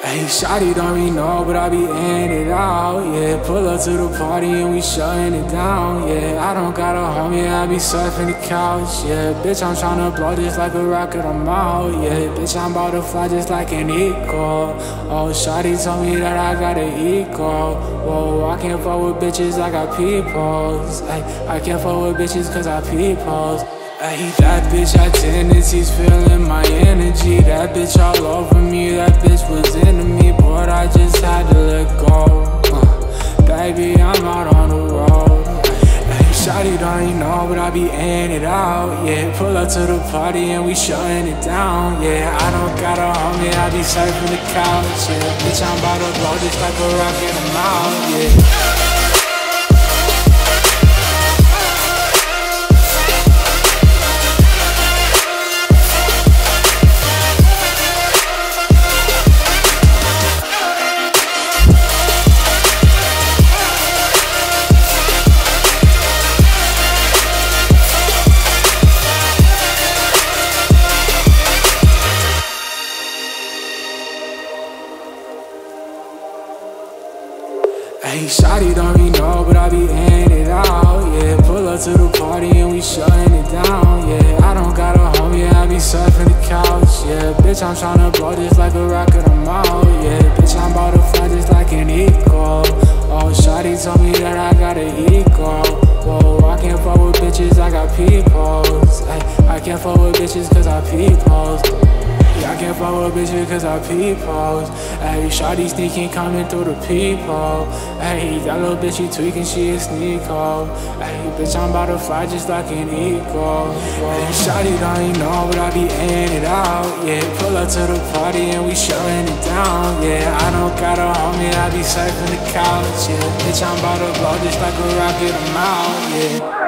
Hey, shawty don't really know, but I be in it out, yeah. Pull up to the party and we shutting it down, yeah. I don't got a home, yeah, I be surfing the couch, yeah. Bitch, I'm tryna blow just like a rocket, I'm out, yeah. Bitch, I'm about to fly just like an eagle. Oh, shawty told me that I got an ego. Whoa, I can't fuck with bitches, I got peoples. Ay, I can't fuck with bitches cause I peoples. Ay, that bitch had tendencies feeling That bitch all over me, that bitch was into me, but I just had to let go. Uh, baby, I'm out on the road. Ay, Shawty don't even know, but I be in it out. Yeah, pull up to the party and we shutting it down. Yeah, I don't got a home, yeah, I be surfing the couch. Yeah, bitch, I'm about to blow just like a rocket, I'm out. Yeah. Hey, shawty don't really know, but I be in it out, yeah. Pull up to the party and we shutting it down, yeah. I don't got a home, yeah, I be surfing the couch, yeah. Bitch, I'm tryna blow just like a rocket, I'm out, yeah. Bitch, I'm about to fly just like an eagle. Oh, shawty told me that I got an ego. Whoa, I can't fuck with bitches, I got peoples. Ay, I can't fuck with bitches cause I peoples. Can't fuck with cause I peoples. Ayy, shawty sneaking coming through the people. Ayy, that little bitch she tweaking, she a sneako. Ayy, bitch, I'm about to fly just like an eagle. Ayy, shawty don't know, but I be in it out. Yeah, pull up to the party and we shutting it down. Yeah, I don't got a home, yeah, I be surfing the couch. Yeah, bitch, I'm about to blow just like a rocket, I'm out. Yeah.